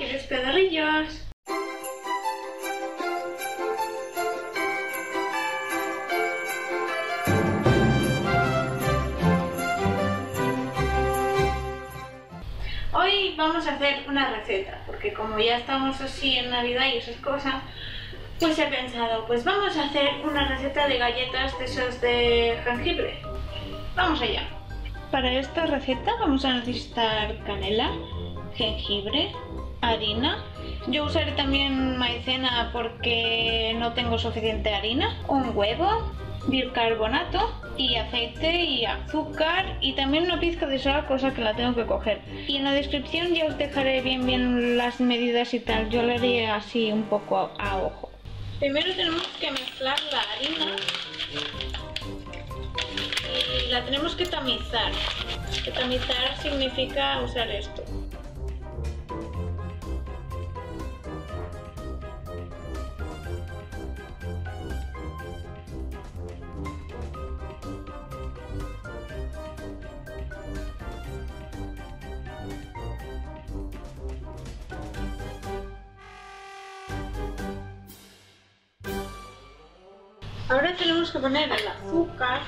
queridos pedorrillos. Hoy vamos a hacer una receta, porque como ya estamos así en Navidad y esas cosas, pues he pensado, pues vamos a hacer una receta de galletas de esos de jengibre. Vamos allá. Para esta receta vamos a necesitar canela, jengibre, harina. Yo usaré también maicena porque no tengo suficiente harina. Un huevo, bicarbonato y aceite y azúcar y también una pizca de sal, cosa que la tengo que coger. Y en la descripción ya os dejaré bien bien las medidas y tal. Yo lo haré así un poco a, ojo. Primero tenemos que mezclar la harina y la tenemos que tamizar. Tamizar significa usar esto. Ahora tenemos que poner el azúcar,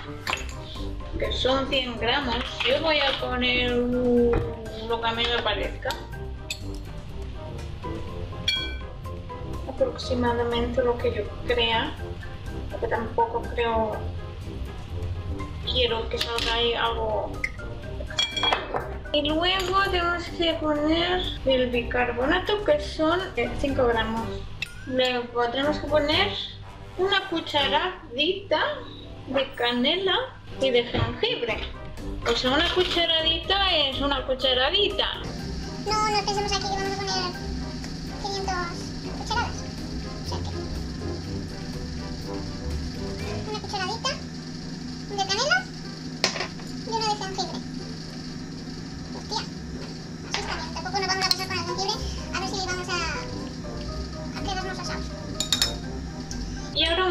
que son 100 gramos. Yo voy a poner lo que a mí me parezca. Aproximadamente lo que yo crea, porque tampoco creo, quiero que salga ahí algo y luego tenemos que poner el bicarbonato que son 5 gramos. Luego tenemos que poner una cucharadita de canela y de jengibre. O sea, una cucharadita es una cucharadita. No, aquí vamos a poner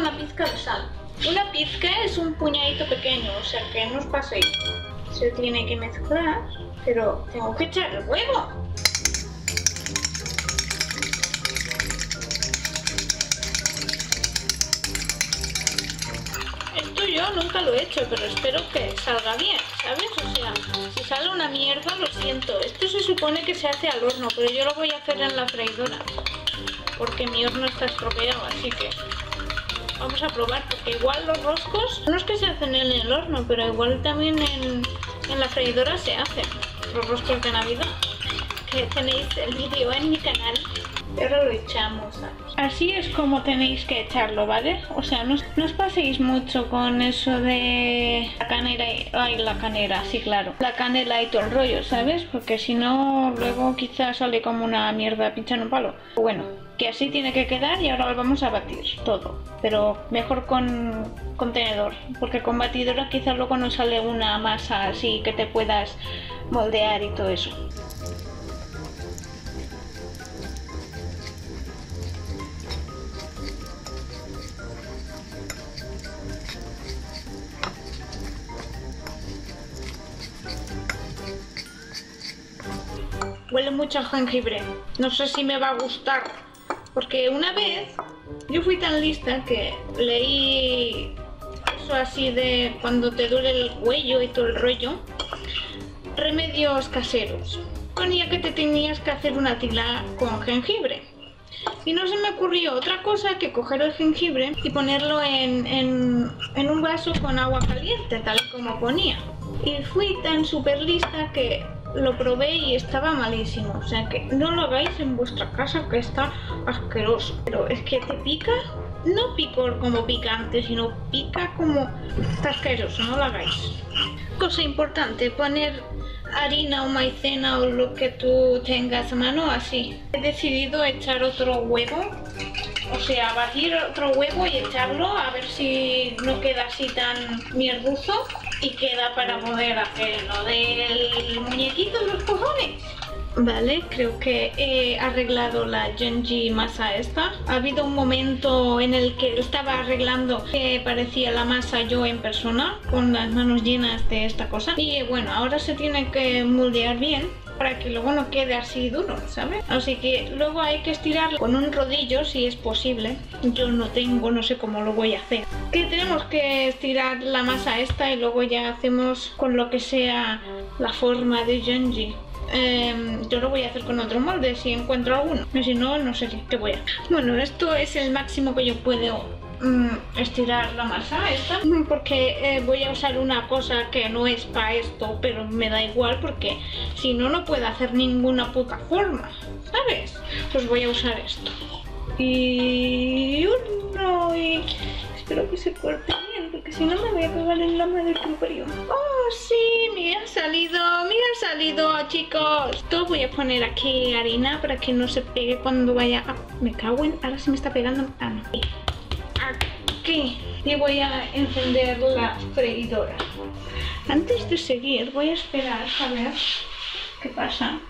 una pizca de sal. Una pizca es un puñadito pequeño, o sea que no os paséis. Se tiene que mezclar, pero tengo que echar el huevo. Esto yo nunca lo he hecho, pero espero que salga bien, ¿sabes? O sea, si sale una mierda, lo siento. Esto se supone que se hace al horno, pero yo lo voy a hacer en la freidora. Porque mi horno está estropeado, así que vamos a probar porque igual los roscos no es que se hacen en el horno pero igual también en, la freidora se hacen los roscos de navidad que tenéis el vídeo en mi canal ahora lo echamos así es como tenéis que echarlo vale o sea no, no os paséis mucho con eso de la canela y ay la canela sí claro. La canela y todo el rollo sabes porque si no luego quizás sale como una mierda pinchando un palo. Bueno que así tiene que quedar y ahora lo vamos a batir todo pero mejor con contenedor porque con batidora quizás luego no sale una masa así que te puedas moldear y todo eso Huele mucho a jengibre. No sé si me va a gustar. Porque una vez yo fui tan lista que leí eso así de cuando te duele el cuello y todo el rollo. Remedios caseros. Ponía que te tenías que hacer una tila con jengibre. Y no se me ocurrió otra cosa que coger el jengibre y ponerlo en, en, en un vaso con agua caliente, tal como ponía. Y fui tan súper lista que lo probé y estaba malísimo. O sea que no lo hagáis en vuestra casa que está asqueroso. Pero es que te pica, no picor como picante, sino pica como está asqueroso, no lo hagáis. Cosa importante, poner harina o maicena o lo que tú tengas a mano así. He decidido echar otro huevo. O sea, batir otro huevo y echarlo a ver si no queda así tan mierduzo y queda para poder hacer lo del muñequito de los cojones. Vale, creo que he arreglado la Genji masa esta. Ha habido un momento en el que estaba arreglando que parecía la masa yo en persona, con las manos llenas de esta cosa. Y bueno, ahora se tiene que moldear bien para que luego no quede así duro, ¿sabes? Así que luego hay que estirarlo con un rodillo si es posible. Yo no tengo, no sé cómo lo voy a hacer. Que tenemos que estirar la masa esta y luego ya hacemos con lo que sea la forma de Genji. Em, yo lo voy a hacer con otro molde si encuentro alguno. Y si no, no sé qué voy a. Bueno, esto es el máximo que yo puedo mm, estirar la masa esta porque eh, voy a usar una cosa que no es para esto pero me da igual porque si no no puedo hacer ninguna puta forma ¿sabes? pues voy a usar esto y uno y espero que se corte bien porque si no me voy a pegar en la madre que parió oh sí me ha salido me ha salido chicos. Esto voy a poner aquí harina para que no se pegue cuando vaya a... me cago en ahora se me está pegando. Ah no. Aquí y voy a encender la freidora. Antes de seguir voy a esperar a ver qué pasa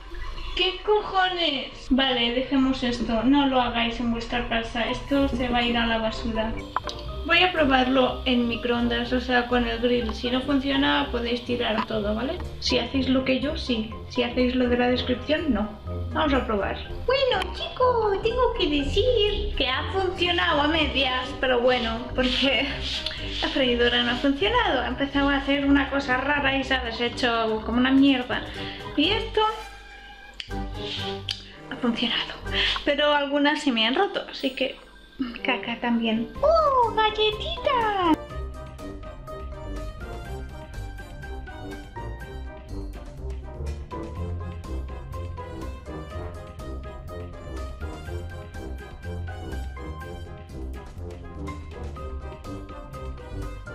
¿Qué cojones? Vale, dejemos esto. No lo hagáis en vuestra casa. Esto se va a ir a la basura. Voy a probarlo en microondas, o sea, con el grill. Si no funciona, podéis tirar todo, ¿vale? Si hacéis lo que yo, sí. Si hacéis lo de la descripción, no. Vamos a probar. Bueno, chicos, tengo que decir que ha funcionado a medias, pero bueno, porque la freidora no ha funcionado. Ha empezado a hacer una cosa rara y se ha deshecho como una mierda. Y esto ha funcionado. Pero algunas se me han roto, así que caca también. ¡Oh, galletita!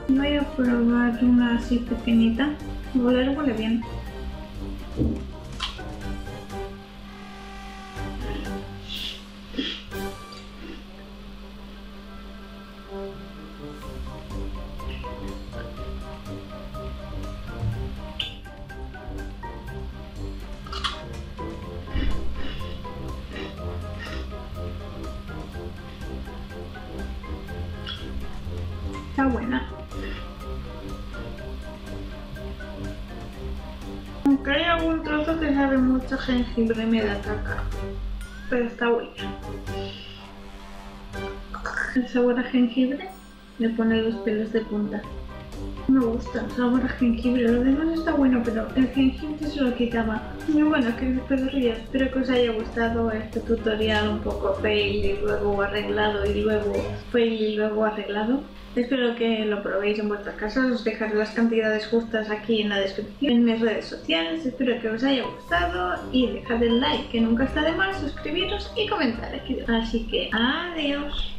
Voy a probar una así pequeñita. Huele, huele bien. Está buena. Aunque hay algún trozo que sabe mucho jengibre me da caca. Pero está buena. El sabor a jengibre me pone los pelos de punta. Me gusta el sabor a jengibre, lo demás está bueno, pero el jengibre se lo quitaba. Muy bueno, que me río. Espero que os haya gustado este tutorial un poco fail y luego arreglado y luego fail y luego arreglado. Espero que lo probéis en vuestras casas, os dejaré las cantidades justas aquí en la descripción, en mis redes sociales, espero que os haya gustado y dejad el like que nunca está de más, suscribiros y comentar aquí. Así que adiós.